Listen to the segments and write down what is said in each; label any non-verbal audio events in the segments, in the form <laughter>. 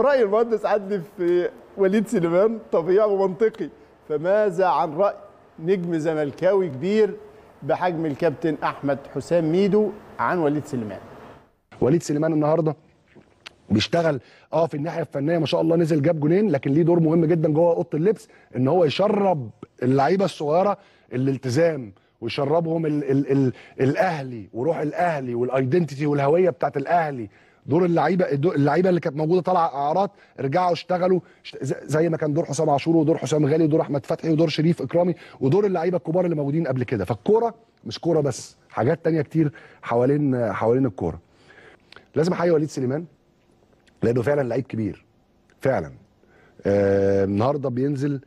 رأي المهندس عدلي في وليد سليمان؟ طبيعي ومنطقي فماذا عن رأي نجم زملكاوي كبير بحجم الكابتن أحمد حسام ميدو عن وليد سليمان؟ وليد سليمان النهارده بيشتغل آه في الناحية الفنية ما شاء الله نزل جاب جونين لكن ليه دور مهم جدا جوه أوضة اللبس إن هو يشرب اللعيبة الصغيرة الالتزام ويشربهم ال ال ال الأهلي وروح الأهلي وال identity والهوية بتاعت الأهلي. دور اللعيبه اللعيبة اللي كانت موجودة طالعة إعارات رجعوا اشتغلوا زي ما كان دور حسام عاشور ودور حسام غالي ودور أحمد فتحي ودور شريف إكرامي ودور اللعيبة الكبار اللي موجودين قبل كده. فالكورة مش كورة بس حاجات تانية كتير حوالين حوالين الكورة. لازم أحيي وليد سليمان لأنه فعلا لعيب كبير فعلا. آه النهارده بينزل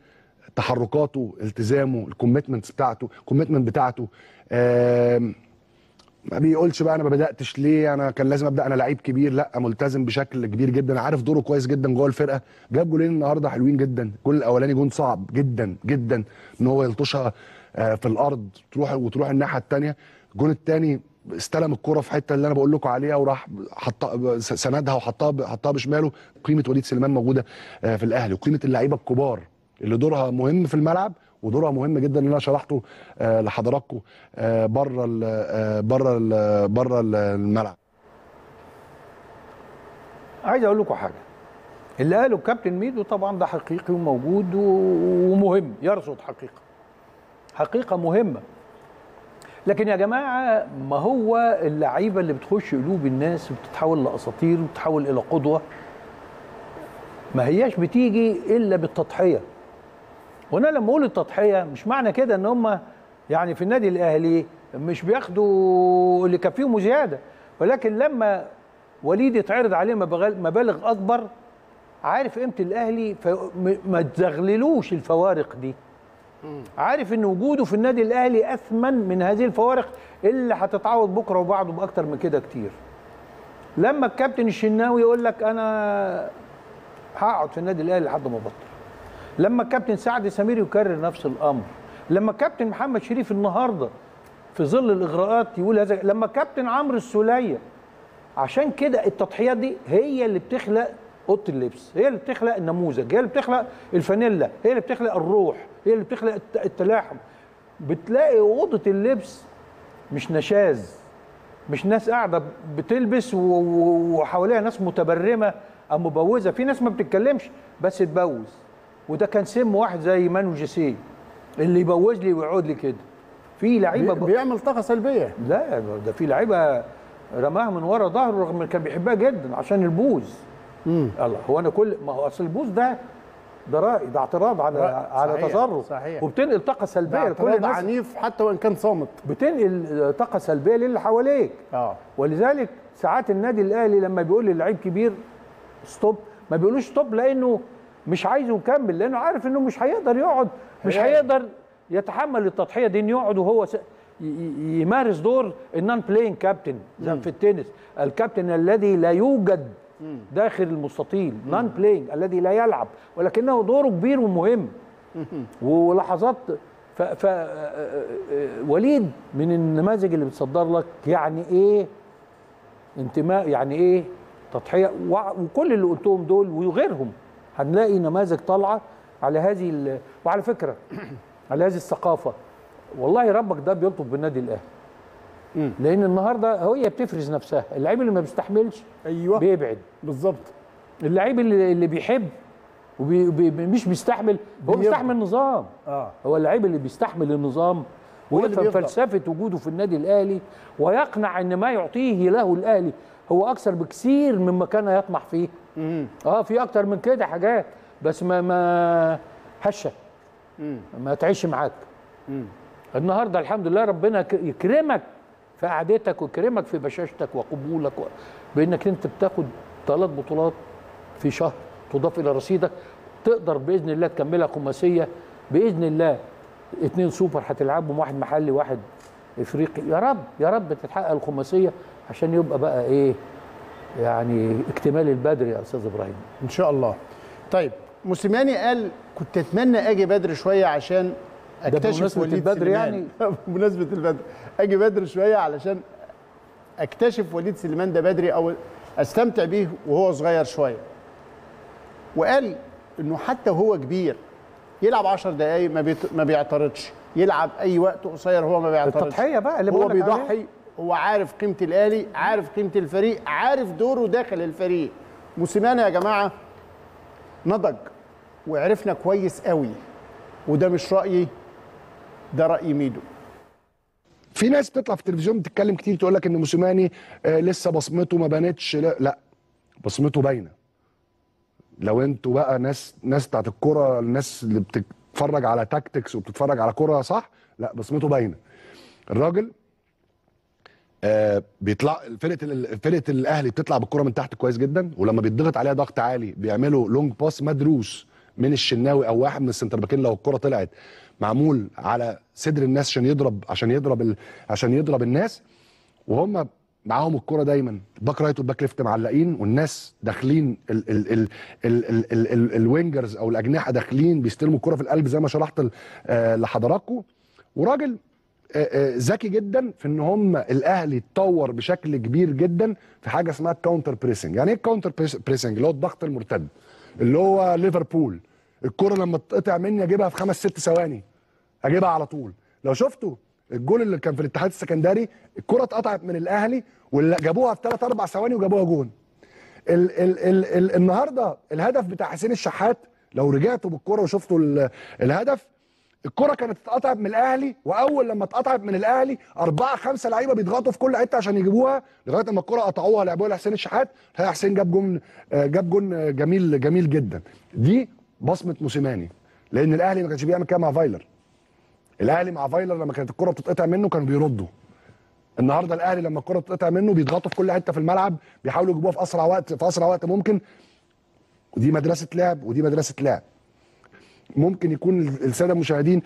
تحركاته التزامه ال commitments بتاعته ال commitment بتاعته. آه ما بيقولش بقى أنا ما بدأتش ليه أنا كان لازم أبدأ أنا لعيب كبير لأ ملتزم بشكل كبير جدا. عارف دوره كويس جدا جوه الفرقة. جاب جولين النهارده حلوين جدا. الجول الأولاني جون صعب جدا جدا إن هو يلطشها آه في الأرض تروح وتروح الناحية الثانية الجون الثاني استلم الكرة في حتة اللي أنا بقول لكم عليها وراح حطها سندها وحطها حطها بشماله. قيمة وليد سليمان موجودة في الأهلي. وقيمة اللعيبة الكبار اللي دورها مهم في الملعب ودورها مهم جدا اللي أنا شرحته لحضراتكم بره بره بره الملعب. عايز أقول لكم حاجة. اللي قاله الكابتن ميدو طبعا ده حقيقي وموجود ومهم. يرصد حقيقة. حقيقة مهمة. لكن يا جماعة ما هو اللعيبة اللي بتخش قلوب الناس وبتتحول لأساطير وبتتحول إلى قدوة؟ ما هياش بتيجي إلا بالتضحية. وأنا لما أقول التضحية مش معنى كده إن هم يعني في النادي الأهلي مش بياخدوا اللي كفيهم وزياده ولكن لما وليد يتعرض عليه مبالغ أكبر عارف قيمة الأهلي فما تزغللوش الفوارق دي. عارف إن وجوده في النادي الأهلي أثمن من هذه الفوارق اللي هتتعوض بكرة وبعده بأكتر من كده كتير. لما الكابتن الشناوي يقول لك أنا هقعد في النادي الأهلي لحد ما أبطل. لما الكابتن سعد سمير يكرر نفس الأمر لما الكابتن محمد شريف النهارده في ظل الإغراءات يقول هذا لما الكابتن عمرو السولية عشان كده التضحيات دي هي اللي بتخلق أوضة اللبس هي اللي بتخلق النموذج هي اللي بتخلق الفانيلا هي اللي بتخلق الروح هي اللي بتخلق التلاحم. بتلاقي أوضة اللبس مش نشاز مش ناس قاعدة بتلبس وحواليها ناس متبرمة أو مبوزة في ناس ما بتتكلمش بس تبوز. وده كان سم واحد زي مانويل جوزيه اللي يبوز لي ويقعد لي كده. في لعيبة ب... بيعمل طاقة سلبية. لا ده في لعيبة رماها من ورا ظهره رغم كان بيحبها جدا عشان البوز. امم الله هو أنا كل ما هو أصل البوز ده ده رأي ده اعتراض على رأي. على صحيح. تصرف صحيح. وبتنقل طاقة سلبية لكل الناس. عنيف حتى وإن كان صامت. بتنقل طاقة سلبية للي حواليك. آه. ولذلك ساعات النادي الأهلي لما بيقول للعيب كبير stop ما بيقولوش stop لأنه مش عايزه يكمل لأنه عارف إنه مش هيقدر يقعد مش هيقعد. هيقدر يتحمل التضحية دي إنه يقعد وهو س... يمارس دور ال non-playing captain زي في التنس. الكابتن الذي لا يوجد داخل المستطيل non-playing الذي لا يلعب ولكنه دوره كبير ومهم. ولحظات ف, ف آه، آه، آه، وليد من النماذج اللي بتصدر لك يعني إيه انتماء يعني إيه تضحية وكل اللي قلتهم دول وغيرهم. هنلاقي نماذج طالعة على هذه وعلى فكرة <clears throat> على هذه الثقافة. والله ربك ده بيلطف بالنادي الأهلي. لأن النهارده هي بتفرز نفسها. اللعيب اللي ما بيستحملش أيوه. بيبعد. بالظبط. اللعيب اللي, اللي بيحب ومش بيستحمل هو. بيستحمل نظام آه. هو اللعيب اللي بيستحمل النظام. ويفهم. فلسفة وجوده في النادي الأهلي ويقنع إن ما يعطيه له الأهلي هو أكثر بكثير مما كان يطمح فيه. امم آه في أكتر من كده حاجات بس ما ما هشة. امم ما تعيش معاك. امم النهارده الحمد لله ربنا يكرمك في قعدتك ويكرمك في بشاشتك وقبولك و... بإنك أنت بتاخد ثلاث بطولات في شهر تضاف إلى رصيدك. تقدر بإذن الله تكملها خماسية. بإذن الله اثنين سوبر هتلعبهم واحد محلي واحد افريقي. يا رب يا رب تتحقق الخماسية عشان يبقى بقى إيه يعني اكتمال البدر يا أستاذ إبراهيم. إن شاء الله. طيب موسيماني قال كنت أتمنى أجي بدري شوية عشان أكتشف وليد البدر سليمان. <laughs> بمناسبة البدر أجي بدري شوية علشان أكتشف وليد سليمان ده بدري أو أستمتع بيه وهو صغير شوية. وقال إنه حتى وهو كبير يلعب 10 دقايق ما, بيت... ما بيعترضش. يلعب أي وقت قصير هو ما بيعترضش. التضحية بقى اللي هو. بيضحي هو عارف قيمة الاهلي عارف قيمة الفريق عارف دوره داخل الفريق. موسيماني يا جماعة نضج وعرفنا كويس قوي وده مش رأيي ده رأي ميدو. في ناس بتطلع في التلفزيون بتتكلم كتير تقول لك إن موسيماني آه لسه بصمته ما بانتش لا, لا بصمته باينة. لو أنتوا بقى ناس ناس بتاعت الكورة الناس اللي بتتفرج على tactics وبتتفرج على كورة صح لا بصمته باينة الراجل آه بيطلع فرقة فرقة الأهلي بتطلع بالكره من تحت كويس جدا ولما بيتضغط عليها ضغط عالي بيعملوا long pass مدروس من الشناوي أو واحد من السنتر باكين لو الكره طلعت معمول على صدر الناس عشان يضرب عشان يضرب. عشان يضرب الناس وهم معاهم الكرة دايما. ال back right وال back left معلقين والناس داخلين ال ال ال ال ال ال ال ال wingers أو الأجنحة داخلين بيستلموا الكرة في القلب زي ما شرحت آه لحضراتكم. وراجل آه، آه، ذكي جدا في إن هم الأهلي اتطور بشكل كبير جدا في حاجة اسمها ال counter pressing يعني إيه ال counter pressing اللي هو الضغط المرتد. اللي هو ليفربول الكرة لما تقطع مني أجيبها في خمس ست ثواني. أجيبها على طول. لو شفتوا الجول اللي كان في الاتحاد السكندري الكرة اتقطعت من الأهلي واللي جابوها في ثلاث أربع ثواني وجابوها جون. ال ال ال ال النهارده الهدف بتاع حسين الشحات لو رجعتوا بالكرة وشفتوا ال- الهدف الكرة كانت اتقطعت من الأهلي وأول لما اتقطعت من الأهلي أربعة خمسة لعيبة بيضغطوا في كل حتة عشان يجيبوها لغاية اما الكرة قطعوها لعبوها لحسين الشحات حسين جاب جون آه، جاب جون آه، جميل جميل جدا. دي بصمة موسيماني لأن الأهلي ما كانش بيعمل كده مع فايلر. الاهلي مع فايلر لما كانت الكرة بتتقطع منه كانوا بيردوا. النهارده الاهلي لما الكرة بتتقطع منه بيضغطوا في كل حتة في الملعب بيحاولوا يجيبوها في أسرع وقت في أسرع وقت ممكن. ودي مدرسة لعب ودي مدرسة لعب. ممكن يكون السادة المشاهدين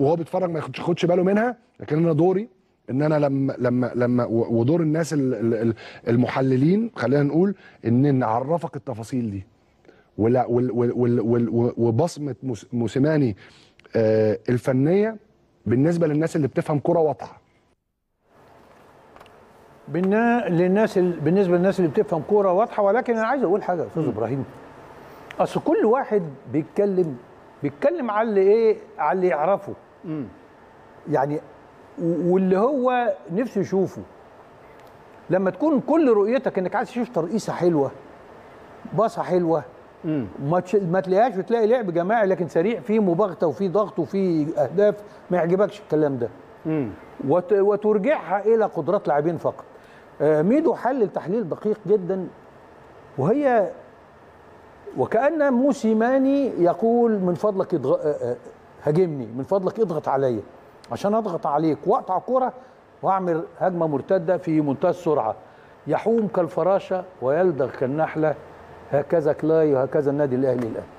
وهو بيتفرج ما ياخدش باله منها لكن أنا دوري إن أنا لما لما لما ودور الناس ال- ال- ال- المحللين خلينا نقول إن نعرفك التفاصيل دي. ولا وبصمة موس- موسيماني الفنية بالنسبة للناس اللي بتفهم كرة واضحة. بالنا... للناس ال... بالنسبة للناس اللي بتفهم كوره واضحة ولكن أنا عايز أقول حاجة يا أستاذ إبراهيم. أصل كل واحد بيتكلم بيتكلم على اللي إيه؟ على اللي يعرفه. يعني و- واللي هو نفسه يشوفه. لما تكون كل رؤيتك إنك عايز تشوف ترقيصة حلوة باصة حلوة ما. ما تلاقيهاش وتلاقي لعب جماعي لكن سريع فيه مباغتة وفيه ضغط وفيه أهداف ما يعجبكش الكلام ده. وت... وترجعها إلى قدرات لاعبين فقط. آه، ميدو حلل تحليل دقيق جدا وهي وكأن موسيماني يقول من فضلك اضغ... آه، آه، هاجمني من فضلك اضغط عليا عشان أضغط عليك واقطع كرة وأعمل هجمة مرتدة في منتهى السرعة. يحوم كالفراشة ويلدغ كالنحلة. هكذا كلاي وهكذا النادي الأهلي الآن.